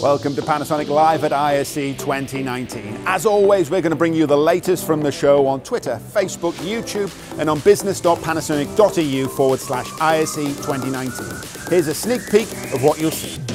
Welcome to Panasonic Live at ISE 2019. As always, we're going to bring you the latest from the show on Twitter, Facebook, YouTube, and on business.panasonic.eu forward slash ISE 2019. Here's a sneak peek of what you'll see.